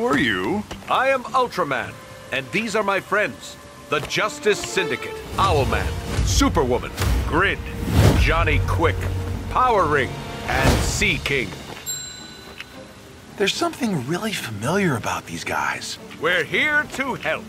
Who are you? I am Ultraman, and these are my friends. The Justice Syndicate, Owlman, Superwoman, Grid, Johnny Quick, Power Ring, and Sea King. There's something really familiar about these guys. We're here to help.